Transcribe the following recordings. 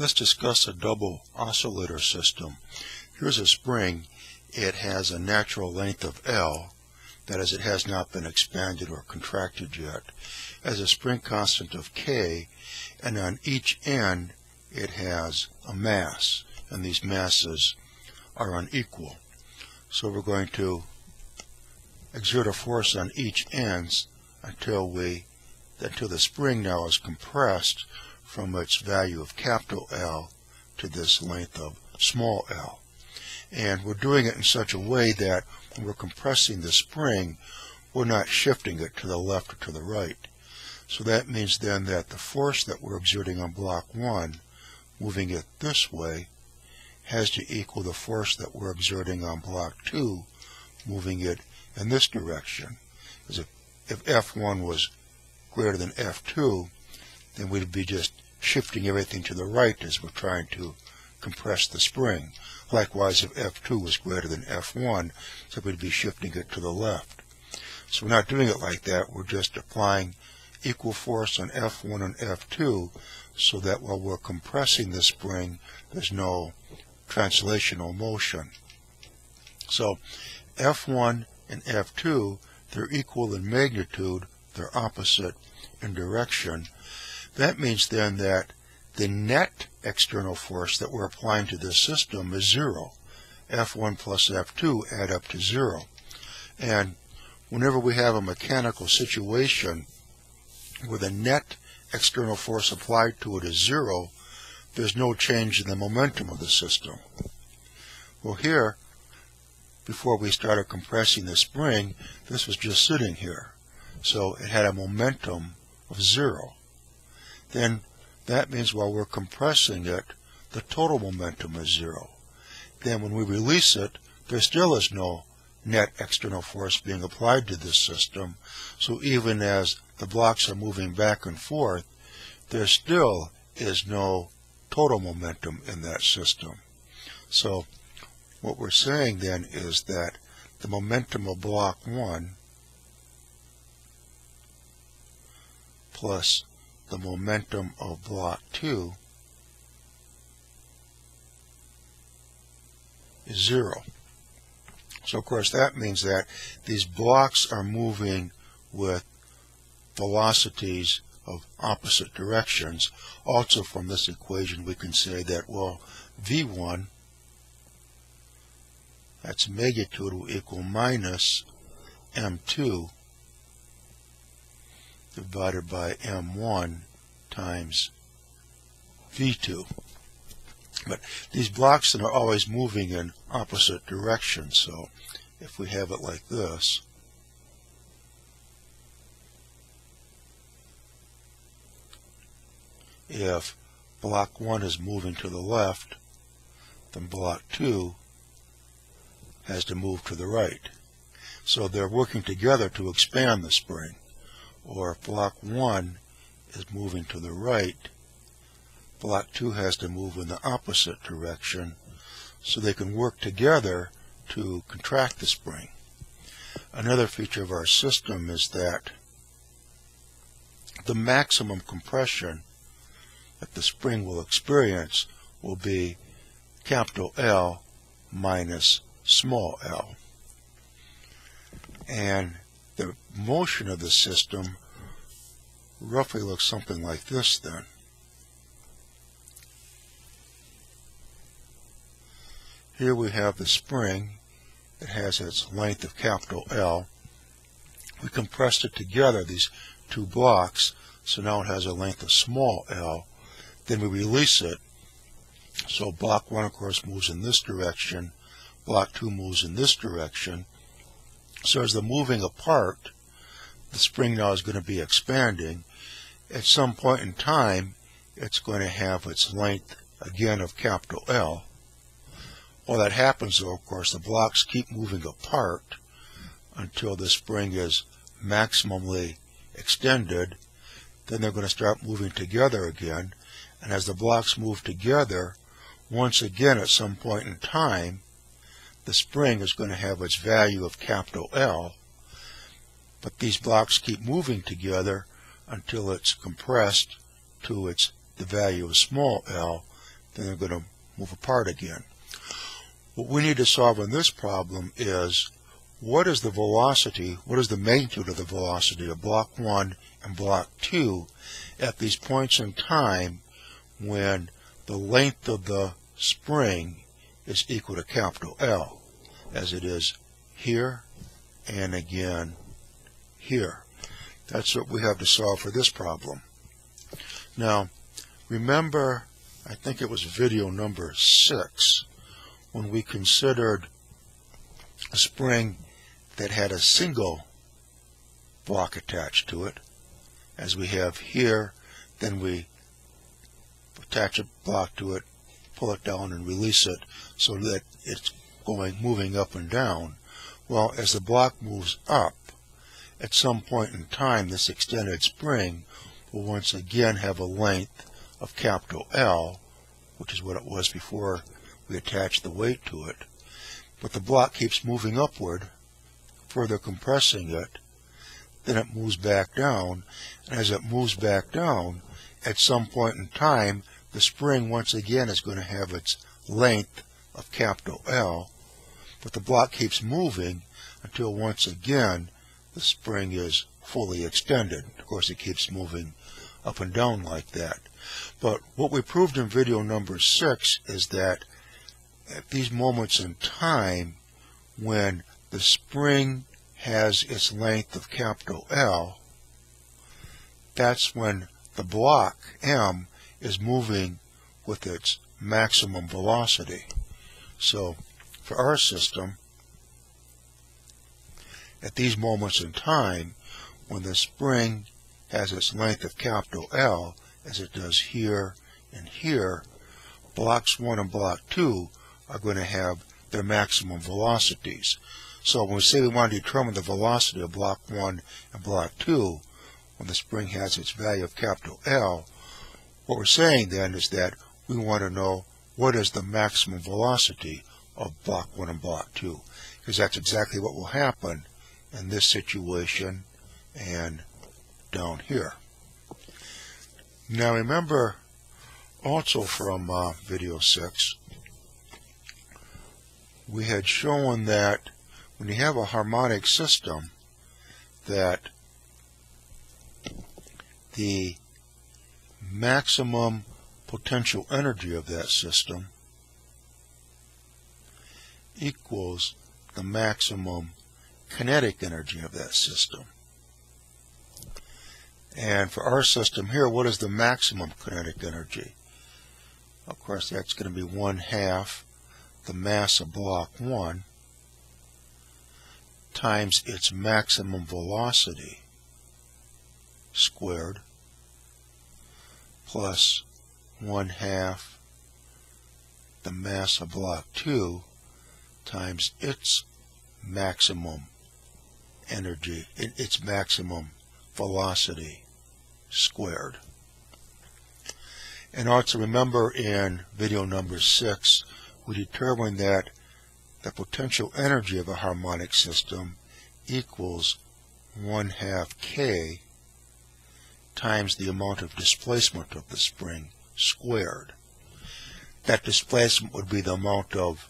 Let's discuss a double oscillator system. Here's a spring. It has a natural length of L, that is, it has not been expanded or contracted yet, as a spring constant of K, and on each end it has a mass, and these masses are unequal. So we're going to exert a force on each ends until we until the spring now is compressed from its value of capital L to this length of small l. And we're doing it in such a way that when we're compressing the spring, we're not shifting it to the left or to the right. So that means then that the force that we're exerting on block 1, moving it this way, has to equal the force that we're exerting on block 2, moving it in this direction. If, if F1 was greater than F2, then we'd be just shifting everything to the right as we're trying to compress the spring. Likewise, if F2 was greater than F1, so we'd be shifting it to the left. So we're not doing it like that. We're just applying equal force on F1 and F2 so that while we're compressing the spring, there's no translational motion. So F1 and F2, they're equal in magnitude, they're opposite in direction. That means then that the net external force that we're applying to this system is zero. F1 plus F2 add up to zero. And whenever we have a mechanical situation where the net external force applied to it is zero, there's no change in the momentum of the system. Well here, before we started compressing the spring, this was just sitting here. So it had a momentum of zero. Then that means while we're compressing it, the total momentum is zero. Then when we release it, there still is no net external force being applied to this system. So even as the blocks are moving back and forth, there still is no total momentum in that system. So what we're saying then is that the momentum of block 1 plus the momentum of block 2 is zero. So of course that means that these blocks are moving with velocities of opposite directions. Also from this equation we can say that, well, V1, that's magnitude will equal minus M2 divided by m1 times v2. But these blocks are always moving in opposite directions, so if we have it like this, if block 1 is moving to the left, then block 2 has to move to the right. So they're working together to expand the spring or if block 1 is moving to the right, block 2 has to move in the opposite direction so they can work together to contract the spring. Another feature of our system is that the maximum compression that the spring will experience will be capital L minus small l. And the motion of the system roughly looks something like this then. Here we have the spring. It has its length of capital L. We compressed it together, these two blocks, so now it has a length of small l. Then we release it. So block 1, of course, moves in this direction. Block 2 moves in this direction. So as they're moving apart, the spring now is going to be expanding. At some point in time, it's going to have its length again of capital L. While that happens, though, of course, the blocks keep moving apart until the spring is maximally extended. Then they're going to start moving together again. And as the blocks move together, once again at some point in time, the spring is going to have its value of capital L, but these blocks keep moving together until it's compressed to its the value of small l, then they're going to move apart again. What we need to solve in this problem is what is the velocity, what is the magnitude of the velocity of block 1 and block 2 at these points in time when the length of the spring is equal to capital L, as it is here and again here. That's what we have to solve for this problem. Now, remember, I think it was video number 6, when we considered a spring that had a single block attached to it, as we have here, then we attach a block to it, pull it down and release it so that it's going moving up and down. Well, as the block moves up, at some point in time, this extended spring will once again have a length of capital L, which is what it was before we attached the weight to it. But the block keeps moving upward, further compressing it. Then it moves back down, and as it moves back down, at some point in time, the spring once again is going to have its length of capital L, but the block keeps moving until once again the spring is fully extended. Of course, it keeps moving up and down like that. But what we proved in video number six is that at these moments in time, when the spring has its length of capital L, that's when the block M is moving with its maximum velocity. So for our system, at these moments in time, when the spring has its length of capital L, as it does here and here, blocks 1 and block 2 are going to have their maximum velocities. So when we say we want to determine the velocity of block 1 and block 2, when the spring has its value of capital L, what we're saying then is that we want to know what is the maximum velocity of block 1 and block 2, because that's exactly what will happen in this situation and down here. Now remember also from uh, video 6, we had shown that when you have a harmonic system that the maximum potential energy of that system equals the maximum kinetic energy of that system. And for our system here, what is the maximum kinetic energy? Of course, that's going to be 1 half the mass of block 1 times its maximum velocity squared plus 1 half the mass of block 2 times its maximum energy, its maximum velocity squared. And also remember in video number 6, we determined that the potential energy of a harmonic system equals 1 half k times the amount of displacement of the spring squared. That displacement would be the amount of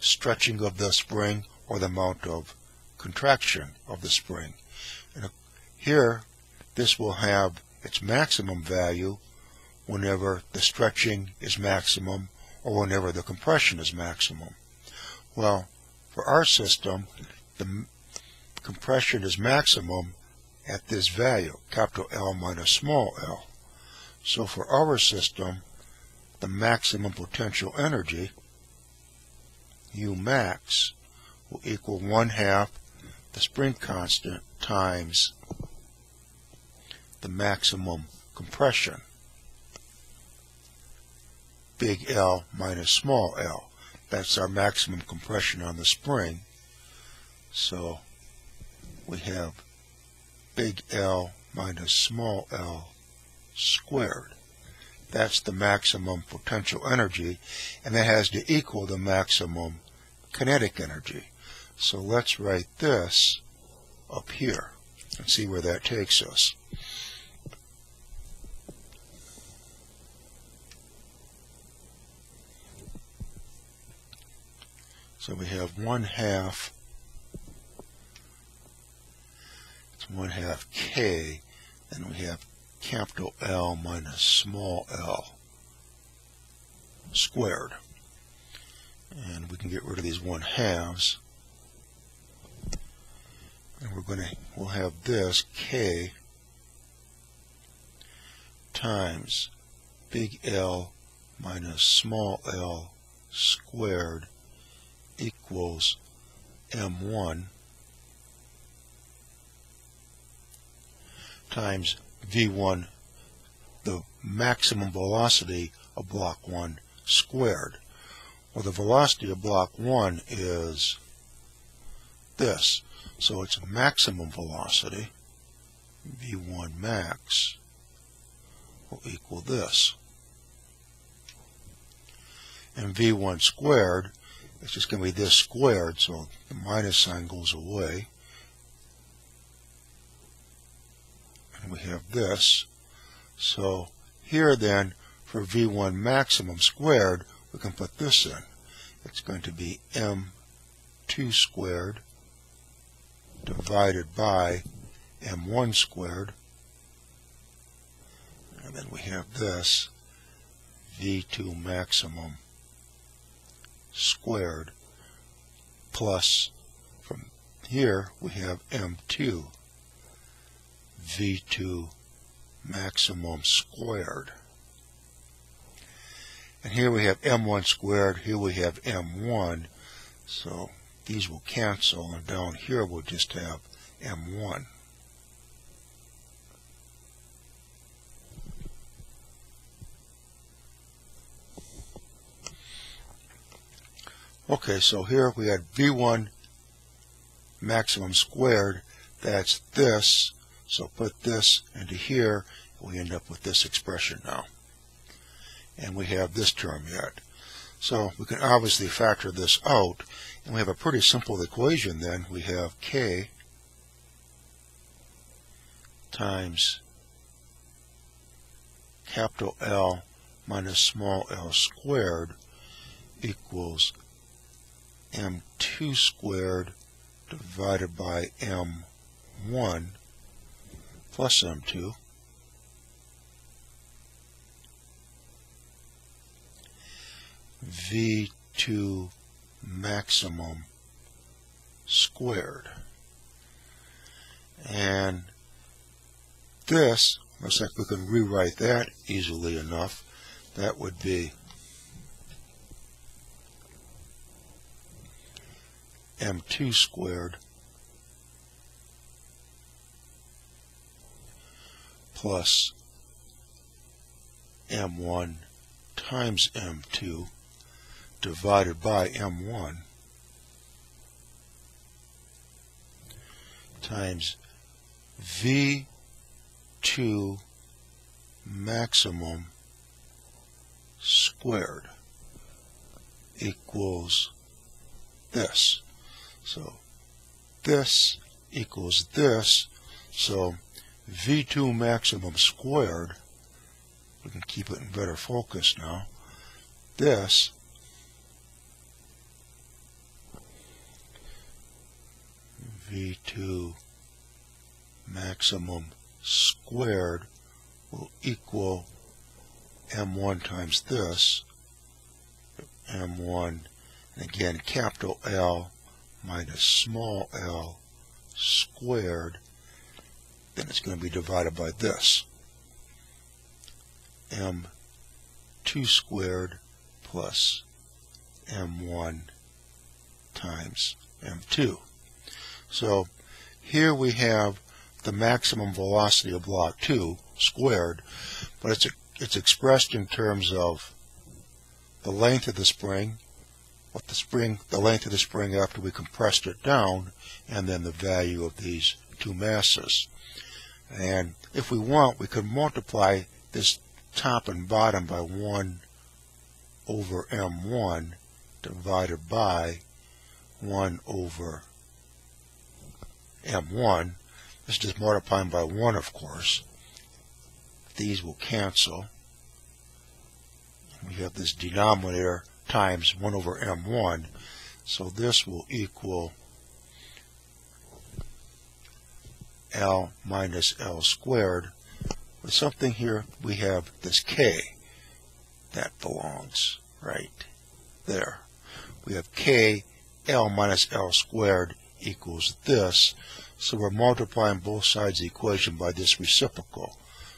stretching of the spring or the amount of contraction of the spring. And here, this will have its maximum value whenever the stretching is maximum or whenever the compression is maximum. Well, for our system, the compression is maximum at this value, capital L minus small l. So for our system, the maximum potential energy, U max, will equal 1 half the spring constant times the maximum compression, big L minus small l. That's our maximum compression on the spring. So we have big L minus small l squared. That's the maximum potential energy, and that has to equal the maximum kinetic energy. So let's write this up here and see where that takes us. So we have one half, it's one half k, and we have capital L minus small l squared. And we can get rid of these 1 halves. And we're going to, we'll have this k times big L minus small l squared equals m1 times v1, the maximum velocity of block 1 squared. Well, the velocity of block 1 is this. So its maximum velocity, v1 max, will equal this. And v1 squared is just going to be this squared, so the minus sign goes away. And we have this. So here then, for v1 maximum squared, we can put this in. It's going to be m2 squared divided by m1 squared. And then we have this v2 maximum squared plus from here we have m2 v2 maximum squared. And here we have m1 squared, here we have m1, so these will cancel, and down here we'll just have m1. Okay, so here we had V1 maximum squared. That's this. So put this into here. and We end up with this expression now. And we have this term yet. So we can obviously factor this out. And we have a pretty simple equation then. We have K times capital L minus small l squared equals m2 squared divided by m1 plus m2 v2 maximum squared. And this, looks like we can rewrite that easily enough. That would be m2 squared plus m1 times m2 divided by m1 times v2 maximum squared equals this. So this equals this. So V2 maximum squared, we can keep it in better focus now, this V2 maximum squared will equal M1 times this, M1, and again capital L minus small l squared, then it's going to be divided by this. m2 squared plus m1 times m2. So here we have the maximum velocity of block 2 squared, but it's, it's expressed in terms of the length of the spring what the spring, the length of the spring after we compressed it down, and then the value of these two masses. And if we want, we could multiply this top and bottom by 1 over m1 divided by 1 over m1. This is just multiplying by 1, of course. These will cancel. We have this denominator times 1 over m1. So this will equal L minus L squared. With something here, we have this K that belongs right there. We have K L minus L squared equals this. So we're multiplying both sides of the equation by this reciprocal.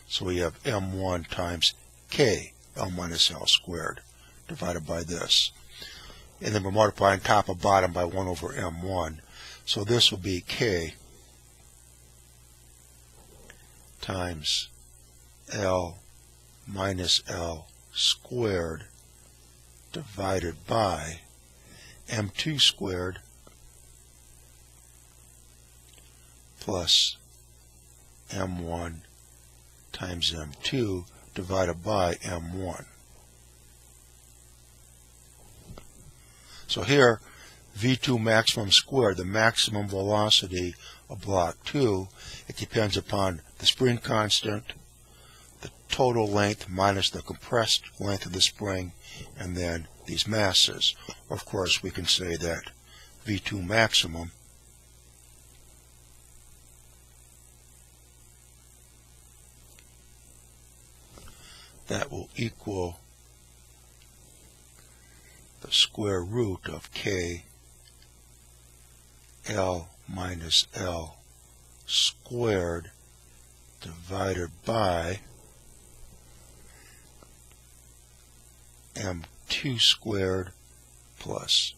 So we have m1 times k L minus L squared divided by this. And then we're multiplying top and bottom by 1 over m1. So this will be k times L minus L squared divided by m2 squared plus m1 times m2 divided by m1. So here, v2 maximum squared, the maximum velocity of block 2, it depends upon the spring constant, the total length minus the compressed length of the spring, and then these masses. Of course, we can say that v2 maximum that will equal the square root of k L minus L squared divided by m2 squared plus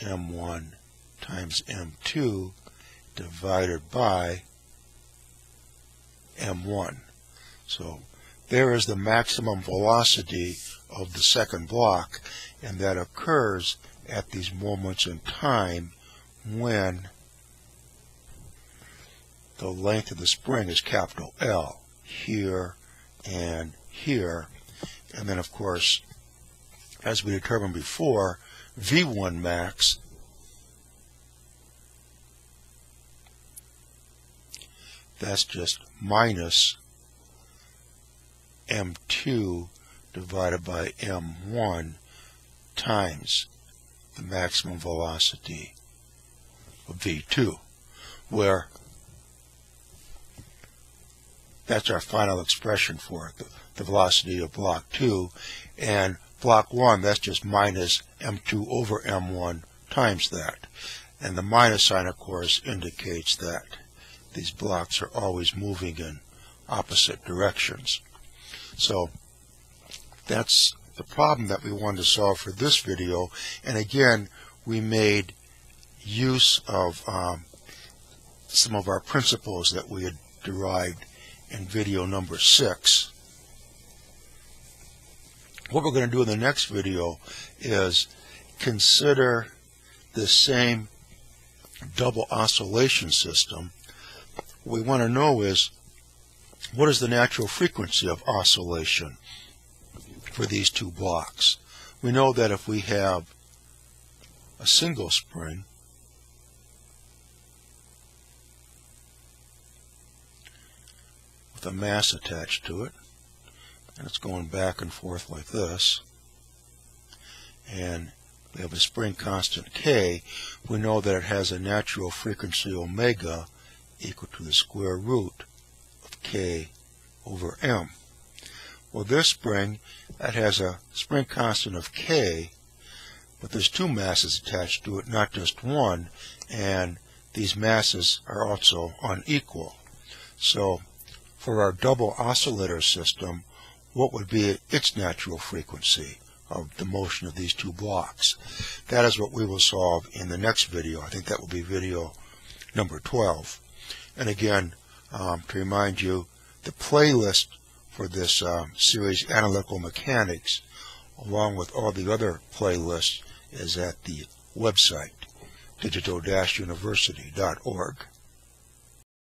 m1 times m2 divided by m1. So there is the maximum velocity of the second block, and that occurs at these moments in time when the length of the spring is capital L, here and here. And then, of course, as we determined before, V1 max that's just minus m2 divided by m1 times the maximum velocity v2, where that's our final expression for it, the, the velocity of block 2, and block 1, that's just minus m2 over m1 times that. And the minus sign, of course, indicates that these blocks are always moving in opposite directions. So that's the problem that we wanted to solve for this video. And again, we made use of um, some of our principles that we had derived in video number six. What we're going to do in the next video is consider the same double oscillation system. What we want to know is what is the natural frequency of oscillation for these two blocks? We know that if we have a single spring, a mass attached to it, and it's going back and forth like this, and we have a spring constant K, we know that it has a natural frequency omega equal to the square root of K over M. Well, this spring, that has a spring constant of K, but there's two masses attached to it, not just one, and these masses are also unequal. So, for our double oscillator system, what would be its natural frequency of the motion of these two blocks? That is what we will solve in the next video. I think that will be video number 12. And again, um, to remind you, the playlist for this um, series, Analytical Mechanics, along with all the other playlists, is at the website, digital-university.org.